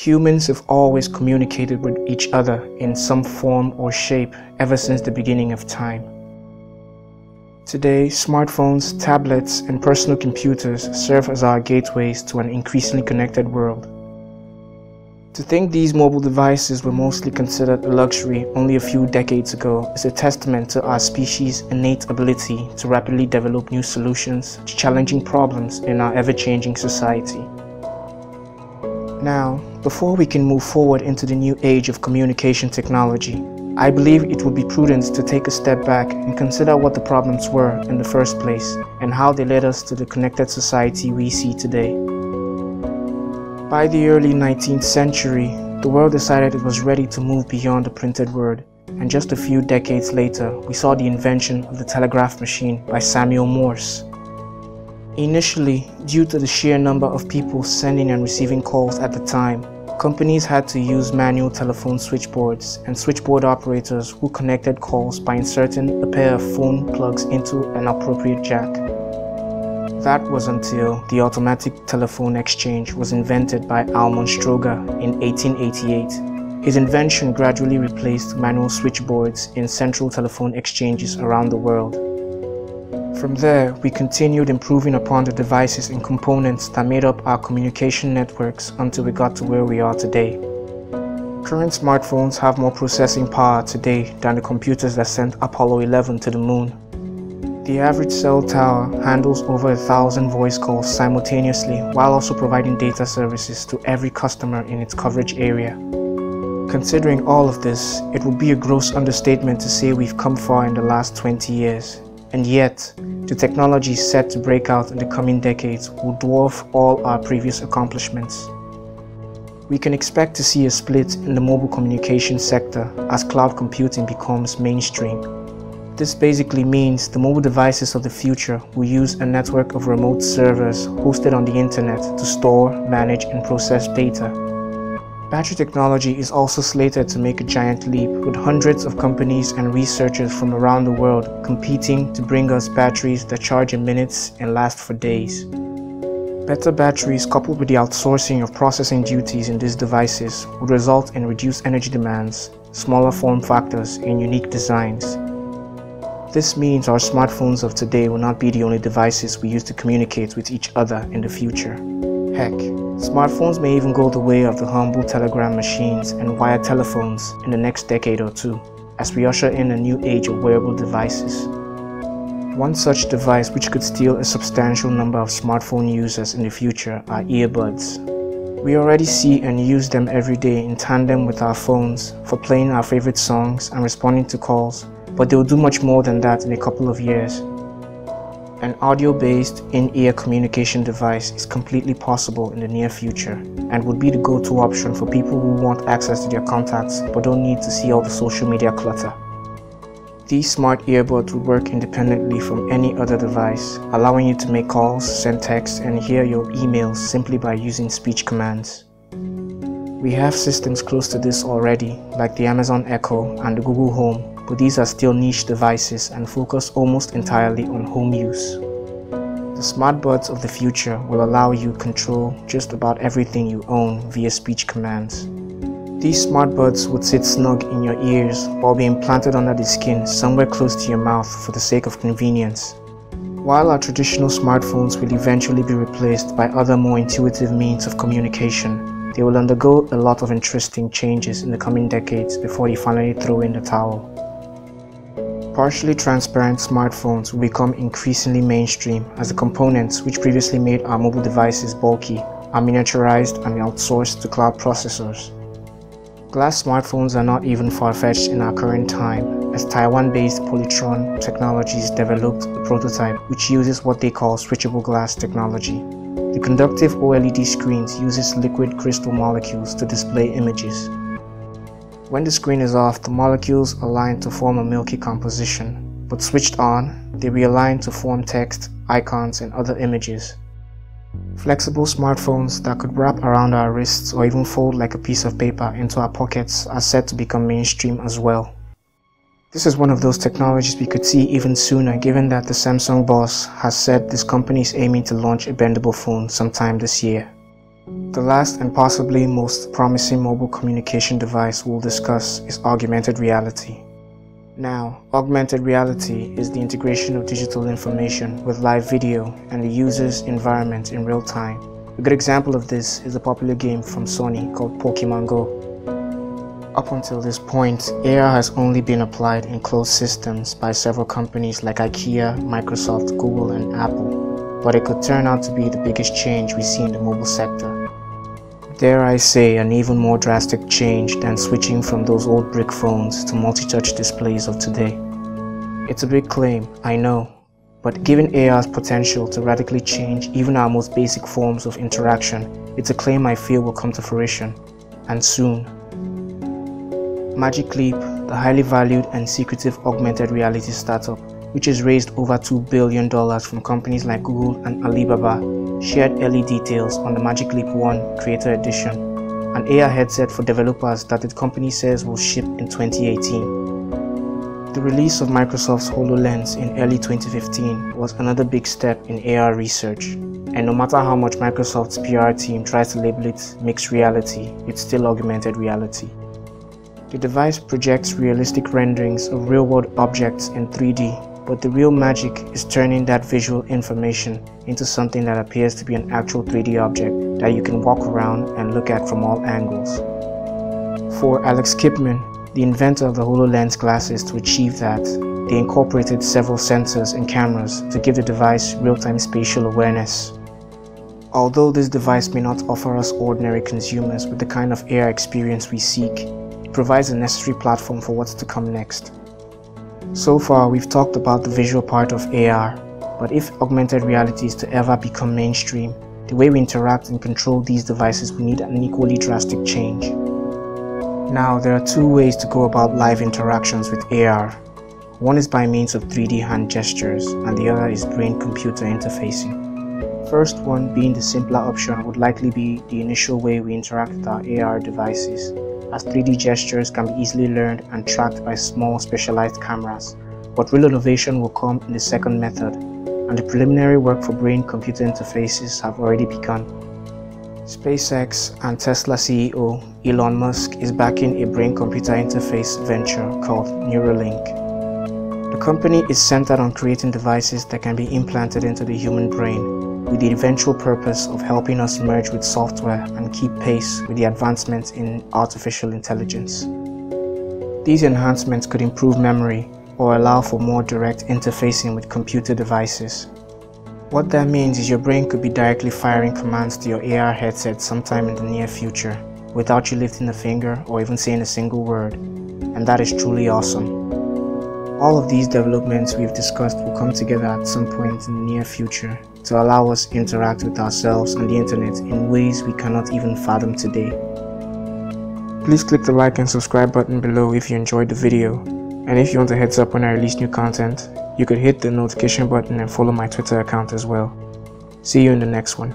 Humans have always communicated with each other in some form or shape ever since the beginning of time. Today, smartphones, tablets, and personal computers serve as our gateways to an increasingly connected world. To think these mobile devices were mostly considered a luxury only a few decades ago is a testament to our species' innate ability to rapidly develop new solutions to challenging problems in our ever-changing society. Now, before we can move forward into the new age of communication technology, I believe it would be prudent to take a step back and consider what the problems were in the first place and how they led us to the connected society we see today. By the early 19th century, the world decided it was ready to move beyond the printed word, and just a few decades later, we saw the invention of the telegraph machine by Samuel Morse. Initially, due to the sheer number of people sending and receiving calls at the time, companies had to use manual telephone switchboards and switchboard operators who connected calls by inserting a pair of phone plugs into an appropriate jack. That was until the automatic telephone exchange was invented by Almon Strowger in 1888. His invention gradually replaced manual switchboards in central telephone exchanges around the world. From there, we continued improving upon the devices and components that made up our communication networks until we got to where we are today. Current smartphones have more processing power today than the computers that sent Apollo 11 to the moon. The average cell tower handles over a thousand voice calls simultaneously while also providing data services to every customer in its coverage area. Considering all of this, it would be a gross understatement to say we've come far in the last 20 years. And yet, the technology set to break out in the coming decades will dwarf all our previous accomplishments. We can expect to see a split in the mobile communication sector as cloud computing becomes mainstream. This basically means the mobile devices of the future will use a network of remote servers hosted on the internet to store, manage, and process data Battery technology is also slated to make a giant leap, with hundreds of companies and researchers from around the world competing to bring us batteries that charge in minutes and last for days. Better batteries coupled with the outsourcing of processing duties in these devices would result in reduced energy demands, smaller form factors, and unique designs. This means our smartphones of today will not be the only devices we use to communicate with each other in the future. Heck, smartphones may even go the way of the humble telegram machines and wire telephones in the next decade or two, as we usher in a new age of wearable devices. One such device which could steal a substantial number of smartphone users in the future are earbuds. We already see and use them every day in tandem with our phones for playing our favorite songs and responding to calls, but they will do much more than that in a couple of years. An audio-based in-ear communication device is completely possible in the near future and would be the go-to option for people who want access to their contacts but don't need to see all the social media clutter. These smart earbuds would work independently from any other device, allowing you to make calls, send texts, and hear your emails simply by using speech commands. We have systems close to this already, like the Amazon Echo and the Google Home, but these are still niche devices and focus almost entirely on home use. The smart buds of the future will allow you control just about everything you own via speech commands. These smart buds would sit snug in your ears while being planted under the skin somewhere close to your mouth for the sake of convenience. While our traditional smartphones will eventually be replaced by other more intuitive means of communication, they will undergo a lot of interesting changes in the coming decades before they finally throw in the towel. Partially transparent smartphones will become increasingly mainstream as the components which previously made our mobile devices bulky are miniaturized and outsourced to cloud processors. Glass smartphones are not even far-fetched in our current time, as Taiwan-based Polytron Technologies developed a prototype which uses what they call switchable glass technology. The conductive OLED screens uses liquid crystal molecules to display images, when the screen is off, the molecules align to form a milky composition, but switched on, they realign to form text, icons, and other images. Flexible smartphones that could wrap around our wrists or even fold like a piece of paper into our pockets are set to become mainstream as well. This is one of those technologies we could see even sooner given that the Samsung boss has said this company is aiming to launch a bendable phone sometime this year. The last and possibly most promising mobile communication device we'll discuss is augmented reality. Now, augmented reality is the integration of digital information with live video and the user's environment in real time. A good example of this is a popular game from Sony called Pokemon Go. Up until this point, AR has only been applied in closed systems by several companies like IKEA, Microsoft, Google, and Apple, but it could turn out to be the biggest change we see in the mobile sector. Dare I say, an even more drastic change than switching from those old brick phones to multi-touch displays of today. It's a big claim, I know, but given AR's potential to radically change even our most basic forms of interaction, it's a claim I feel will come to fruition, and soon. Magic Leap, the highly valued and secretive augmented reality startup, which has raised over $2 billion from companies like Google and Alibaba, shared early details on the Magic Leap 1 Creator Edition, an AR headset for developers that the company says will ship in 2018. The release of Microsoft's HoloLens in early 2015 was another big step in AR research, and no matter how much Microsoft's PR team tries to label it mixed reality, it's still augmented reality. The device projects realistic renderings of real-world objects in 3D, but the real magic is turning that visual information into something that appears to be an actual 3D object that you can walk around and look at from all angles. For Alex Kipman, the inventor of the HoloLens glasses to achieve that, they incorporated several sensors and cameras to give the device real-time spatial awareness. Although this device may not offer us ordinary consumers with the kind of AR experience we seek, it provides a necessary platform for what's to come next. So far, we've talked about the visual part of AR, but if augmented reality is to ever become mainstream, the way we interact and control these devices will need an equally drastic change. Now, there are two ways to go about live interactions with AR. One is by means of 3D hand gestures, and the other is brain-computer interfacing. First one being the simpler option would likely be the initial way we interact with our AR devices, as 3D gestures can be easily learned and tracked by small specialized cameras, but real innovation will come in the second method, and the preliminary work for brain-computer interfaces have already begun. SpaceX and Tesla CEO Elon Musk is backing a brain-computer interface venture called Neuralink. The company is centered on creating devices that can be implanted into the human brain with the eventual purpose of helping us merge with software and keep pace with the advancements in artificial intelligence. These enhancements could improve memory or allow for more direct interfacing with computer devices. What that means is your brain could be directly firing commands to your AR headset sometime in the near future without you lifting a finger or even saying a single word, and that is truly awesome. All of these developments we've discussed will come together at some point in the near future to allow us to interact with ourselves and the internet in ways we cannot even fathom today. Please click the like and subscribe button below if you enjoyed the video. And if you want a heads up when I release new content, you could hit the notification button and follow my Twitter account as well. See you in the next one.